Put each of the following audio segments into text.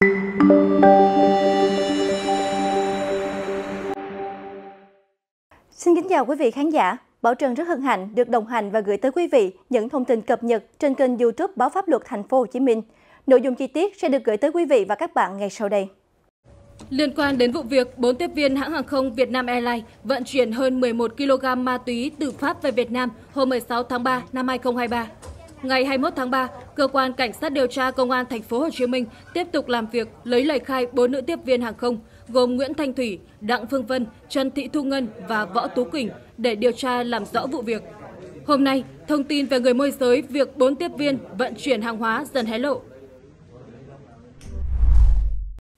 Xin kính chào quý vị khán giả. Bảo Trần rất hân hạnh được đồng hành và gửi tới quý vị những thông tin cập nhật trên kênh YouTube Báo Pháp Luật Thành phố Hồ Chí Minh. Nội dung chi tiết sẽ được gửi tới quý vị và các bạn ngay sau đây. Liên quan đến vụ việc 4 tiếp viên hãng hàng không Vietnam Airlines vận chuyển hơn 11 kg ma túy từ Pháp về Việt Nam hôm 16 tháng 3 năm 2023. Ngày 21 tháng 3, cơ quan cảnh sát điều tra công an thành phố Hồ Chí Minh tiếp tục làm việc lấy lời khai bốn nữ tiếp viên hàng không gồm Nguyễn Thanh Thủy, Đặng Phương Vân, Trần Thị Thu Ngân và Võ Tú Quỳnh để điều tra làm rõ vụ việc. Hôm nay, thông tin về người môi giới việc bốn tiếp viên vận chuyển hàng hóa dần hé lộ.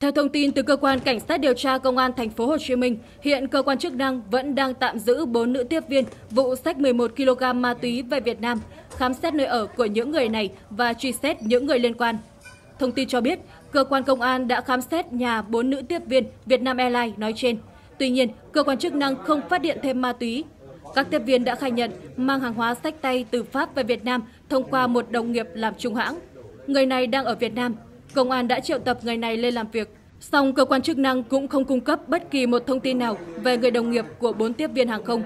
Theo thông tin từ cơ quan cảnh sát điều tra công an thành phố Hồ Chí Minh, hiện cơ quan chức năng vẫn đang tạm giữ 4 nữ tiếp viên vụ sách 11 kg ma túy về Việt Nam, khám xét nơi ở của những người này và truy xét những người liên quan. Thông tin cho biết, cơ quan công an đã khám xét nhà 4 nữ tiếp viên Vietnam Airlines nói trên. Tuy nhiên, cơ quan chức năng không phát hiện thêm ma túy. Các tiếp viên đã khai nhận mang hàng hóa sách tay từ Pháp về Việt Nam thông qua một đồng nghiệp làm trung hãng. Người này đang ở Việt Nam Công an đã triệu tập người này lên làm việc. Song cơ quan chức năng cũng không cung cấp bất kỳ một thông tin nào về người đồng nghiệp của bốn tiếp viên hàng không.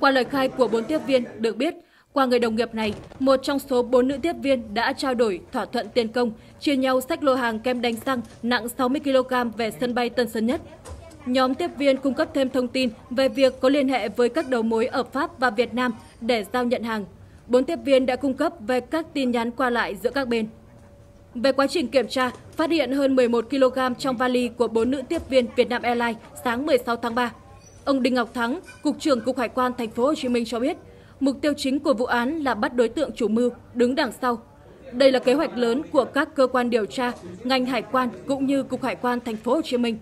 Qua lời khai của bốn tiếp viên, được biết, qua người đồng nghiệp này, một trong số bốn nữ tiếp viên đã trao đổi thỏa thuận tiền công, chia nhau sách lô hàng kem đánh răng nặng 60 kg về sân bay Tân Sơn Nhất. Nhóm tiếp viên cung cấp thêm thông tin về việc có liên hệ với các đầu mối ở Pháp và Việt Nam để giao nhận hàng. Bốn tiếp viên đã cung cấp về các tin nhắn qua lại giữa các bên. Về quá trình kiểm tra, phát hiện hơn 11 kg trong vali của 4 nữ tiếp viên Vietnam Airlines sáng 16 tháng 3. Ông Đinh Ngọc Thắng, cục trưởng Cục Hải quan thành phố Hồ Chí Minh cho biết, mục tiêu chính của vụ án là bắt đối tượng chủ mưu đứng đằng sau. Đây là kế hoạch lớn của các cơ quan điều tra, ngành hải quan cũng như Cục Hải quan thành phố Hồ Chí Minh.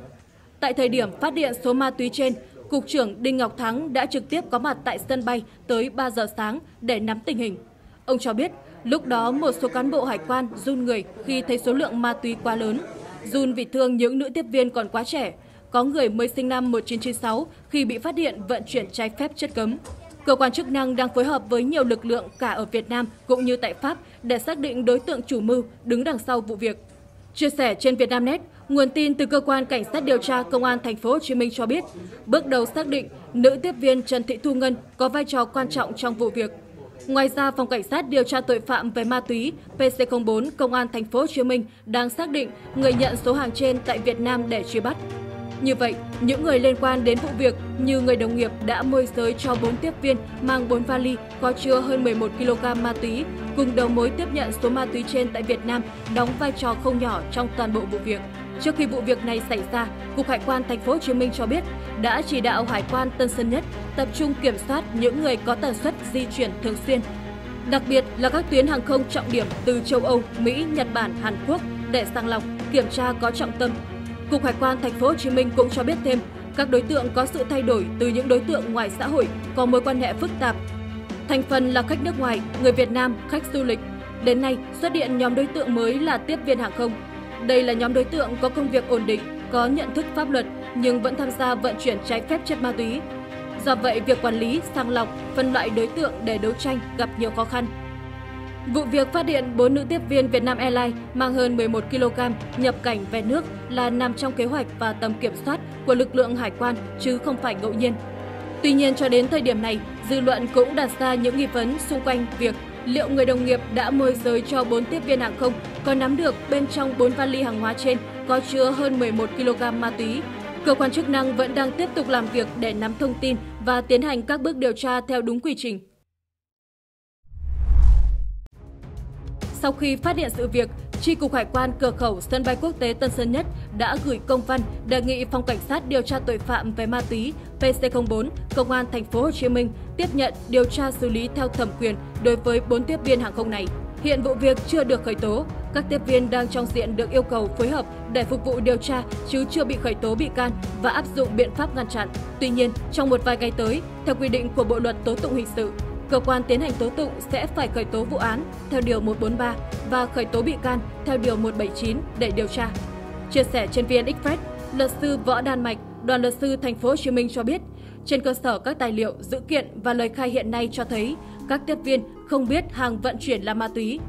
Tại thời điểm phát hiện số ma túy trên, Cục trưởng Đinh Ngọc Thắng đã trực tiếp có mặt tại sân bay tới 3 giờ sáng để nắm tình hình. Ông cho biết, Lúc đó, một số cán bộ hải quan run người khi thấy số lượng ma túy quá lớn. Run vì thương những nữ tiếp viên còn quá trẻ. Có người mới sinh năm 1996 khi bị phát hiện vận chuyển trái phép chất cấm. Cơ quan chức năng đang phối hợp với nhiều lực lượng cả ở Việt Nam cũng như tại Pháp để xác định đối tượng chủ mưu đứng đằng sau vụ việc. Chia sẻ trên Vietnamnet, nguồn tin từ cơ quan cảnh sát điều tra công an thành phố Hồ Chí Minh cho biết, bước đầu xác định nữ tiếp viên Trần Thị Thu Ngân có vai trò quan trọng trong vụ việc. Ngoài ra, Phòng Cảnh sát điều tra tội phạm về ma túy PC04 Công an thành phố Hồ Chí Minh đang xác định người nhận số hàng trên tại Việt Nam để truy bắt. Như vậy, những người liên quan đến vụ việc như người đồng nghiệp đã môi giới cho 4 tiếp viên mang 4 vali có chứa hơn 11 kg ma túy cùng đầu mối tiếp nhận số ma túy trên tại Việt Nam đóng vai trò không nhỏ trong toàn bộ vụ việc. Trước khi vụ việc này xảy ra, Cục Hải quan Thành phố Hồ Chí Minh cho biết đã chỉ đạo Hải quan Tân Sơn Nhất tập trung kiểm soát những người có tần suất di chuyển thường xuyên, đặc biệt là các tuyến hàng không trọng điểm từ châu Âu, Mỹ, Nhật Bản, Hàn Quốc để sàng lọc, kiểm tra có trọng tâm. Cục Hải quan Thành phố Hồ Chí Minh cũng cho biết thêm các đối tượng có sự thay đổi từ những đối tượng ngoài xã hội có mối quan hệ phức tạp. Thành phần là khách nước ngoài, người Việt Nam, khách du lịch. Đến nay, xuất hiện nhóm đối tượng mới là tiếp viên hàng không, đây là nhóm đối tượng có công việc ổn định, có nhận thức pháp luật nhưng vẫn tham gia vận chuyển trái phép chất ma túy. Do vậy, việc quản lý, sàng lọc, phân loại đối tượng để đấu tranh gặp nhiều khó khăn. Vụ việc phát hiện 4 nữ tiếp viên Vietnam Airlines mang hơn 11 kg nhập cảnh về nước là nằm trong kế hoạch và tầm kiểm soát của lực lượng hải quan chứ không phải ngẫu nhiên. Tuy nhiên cho đến thời điểm này, dư luận cũng đặt ra những nghi vấn xung quanh việc liệu người đồng nghiệp đã môi giới cho 4 tiếp viên hàng không có nắm được bên trong 4 vali hàng hóa trên có chứa hơn 11 kg ma túy. Cơ quan chức năng vẫn đang tiếp tục làm việc để nắm thông tin và tiến hành các bước điều tra theo đúng quy trình. Sau khi phát hiện sự việc, Tri cục Hải quan cửa khẩu sân bay quốc tế Tân Sơn Nhất đã gửi công văn đề nghị Phòng Cảnh sát điều tra tội phạm về ma túy PC04 Công an thành phố Hồ Chí Minh tiếp nhận điều tra xử lý theo thẩm quyền đối với 4 tiếp viên hàng không này. Hiện vụ việc chưa được khởi tố, các tiếp viên đang trong diện được yêu cầu phối hợp để phục vụ điều tra chứ chưa bị khởi tố bị can và áp dụng biện pháp ngăn chặn. Tuy nhiên, trong một vài ngày tới, theo quy định của Bộ luật tố tụng hình sự, cơ quan tiến hành tố tụng sẽ phải khởi tố vụ án theo điều 143 và khởi tố bị can theo điều 179 để điều tra. Chia sẻ trên VN Express, luật sư Võ Đan Mạch, đoàn luật sư thành phố Hồ Chí Minh cho biết, trên cơ sở các tài liệu, dữ kiện và lời khai hiện nay cho thấy các tiếp viên không biết hàng vận chuyển là ma túy.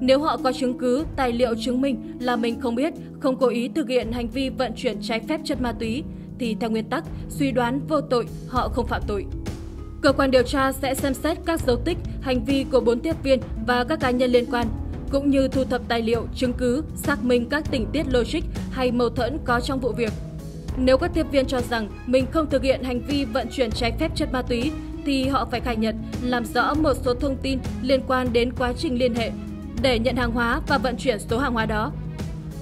Nếu họ có chứng cứ, tài liệu chứng minh là mình không biết, không cố ý thực hiện hành vi vận chuyển trái phép chất ma túy, thì theo nguyên tắc, suy đoán vô tội, họ không phạm tội. Cơ quan điều tra sẽ xem xét các dấu tích, hành vi của bốn tiếp viên và các cá nhân liên quan, cũng như thu thập tài liệu, chứng cứ, xác minh các tình tiết logic hay mâu thuẫn có trong vụ việc. Nếu các tiếp viên cho rằng mình không thực hiện hành vi vận chuyển trái phép chất ma túy, thì họ phải khai nhận, làm rõ một số thông tin liên quan đến quá trình liên hệ để nhận hàng hóa và vận chuyển số hàng hóa đó.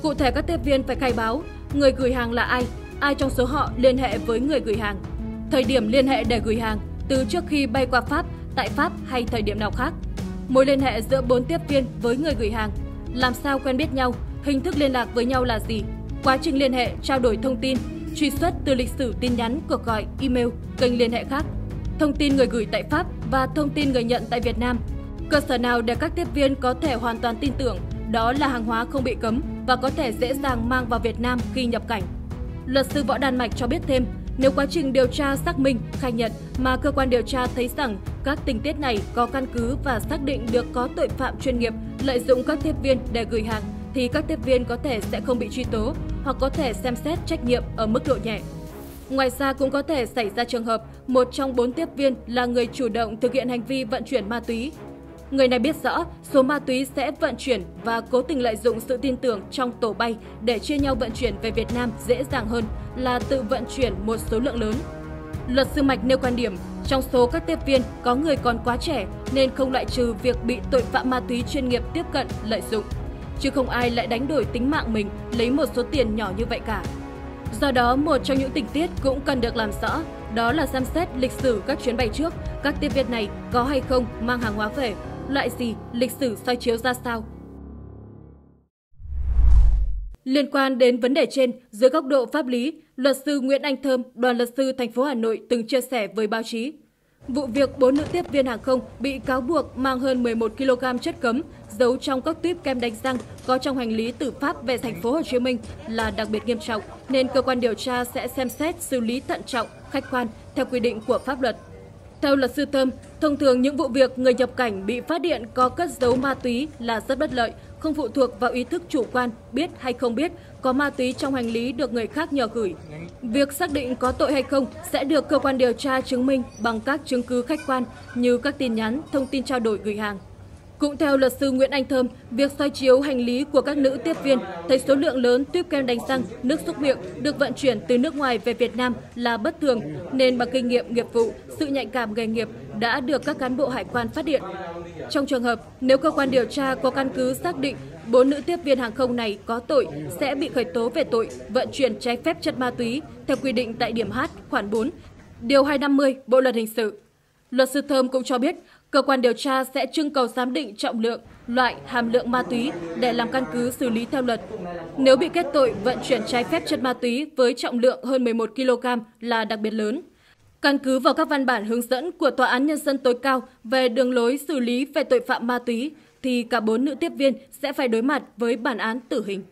Cụ thể các tiếp viên phải khai báo người gửi hàng là ai, ai trong số họ liên hệ với người gửi hàng, thời điểm liên hệ để gửi hàng, từ trước khi bay qua Pháp, tại Pháp hay thời điểm nào khác. Mối liên hệ giữa bốn tiếp viên với người gửi hàng, làm sao quen biết nhau, hình thức liên lạc với nhau là gì, quá trình liên hệ, trao đổi thông tin, truy xuất từ lịch sử tin nhắn, cuộc gọi, email, kênh liên hệ khác, thông tin người gửi tại Pháp và thông tin người nhận tại Việt Nam. Cơ sở nào để các tiếp viên có thể hoàn toàn tin tưởng đó là hàng hóa không bị cấm và có thể dễ dàng mang vào Việt Nam khi nhập cảnh. Luật sư Võ Đan Mạch cho biết thêm, nếu quá trình điều tra xác minh, khai nhận mà cơ quan điều tra thấy rằng các tình tiết này có căn cứ và xác định được có tội phạm chuyên nghiệp lợi dụng các tiếp viên để gửi hàng, thì các tiếp viên có thể sẽ không bị truy tố hoặc có thể xem xét trách nhiệm ở mức độ nhẹ. Ngoài ra cũng có thể xảy ra trường hợp một trong bốn tiếp viên là người chủ động thực hiện hành vi vận chuyển ma túy. Người này biết rõ số ma túy sẽ vận chuyển và cố tình lợi dụng sự tin tưởng trong tổ bay để chia nhau vận chuyển về Việt Nam dễ dàng hơn là tự vận chuyển một số lượng lớn. Luật sư Mạch nêu quan điểm, trong số các tiếp viên có người còn quá trẻ nên không loại trừ việc bị tội phạm ma túy chuyên nghiệp tiếp cận lợi dụng. Chứ không ai lại đánh đổi tính mạng mình lấy một số tiền nhỏ như vậy cả. Do đó, một trong những tình tiết cũng cần được làm rõ, đó là xem xét lịch sử các chuyến bay trước, các tiếp viên này có hay không mang hàng hóa về, loại gì, lịch sử soi chiếu ra sao. Liên quan đến vấn đề trên, dưới góc độ pháp lý, luật sư Nguyễn Anh Thơm, đoàn luật sư thành phố Hà Nội từng chia sẻ với báo chí. Vụ việc bốn nữ tiếp viên hàng không bị cáo buộc mang hơn 11 kg chất cấm giấu trong các tuyếp kem đánh răng có trong hành lý từ Pháp về thành phố Hồ Chí Minh là đặc biệt nghiêm trọng nên cơ quan điều tra sẽ xem xét xử lý thận trọng, khách quan theo quy định của pháp luật. Theo luật sư Thơm, thông thường những vụ việc người nhập cảnh bị phát hiện có cất giấu ma túy là rất bất lợi, không phụ thuộc vào ý thức chủ quan, biết hay không biết có ma túy trong hành lý được người khác nhờ gửi. Việc xác định có tội hay không sẽ được cơ quan điều tra chứng minh bằng các chứng cứ khách quan như các tin nhắn, thông tin trao đổi gửi hàng. Cũng theo luật sư Nguyễn Anh Thơm, việc soi chiếu hành lý của các nữ tiếp viên thấy số lượng lớn tuyếp kem đánh răng, nước xúc miệng được vận chuyển từ nước ngoài về Việt Nam là bất thường, nên bằng kinh nghiệm nghiệp vụ, sự nhạy cảm nghề nghiệp đã được các cán bộ hải quan phát hiện. Trong trường hợp nếu cơ quan điều tra có căn cứ xác định bốn nữ tiếp viên hàng không này có tội sẽ bị khởi tố về tội vận chuyển trái phép chất ma túy theo quy định tại điểm H khoản 4, điều 250 Bộ luật hình sự. Luật sư Thơm cũng cho biết Cơ quan điều tra sẽ trưng cầu giám định trọng lượng, loại, hàm lượng ma túy để làm căn cứ xử lý theo luật. Nếu bị kết tội vận chuyển trái phép chất ma túy với trọng lượng hơn 11 kg là đặc biệt lớn. Căn cứ vào các văn bản hướng dẫn của Tòa án Nhân dân tối cao về đường lối xử lý về tội phạm ma túy, thì cả bốn nữ tiếp viên sẽ phải đối mặt với bản án tử hình.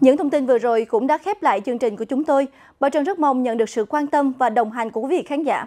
Những thông tin vừa rồi cũng đã khép lại chương trình của chúng tôi. Bảo Trân rất mong nhận được sự quan tâm và đồng hành của quý vị khán giả.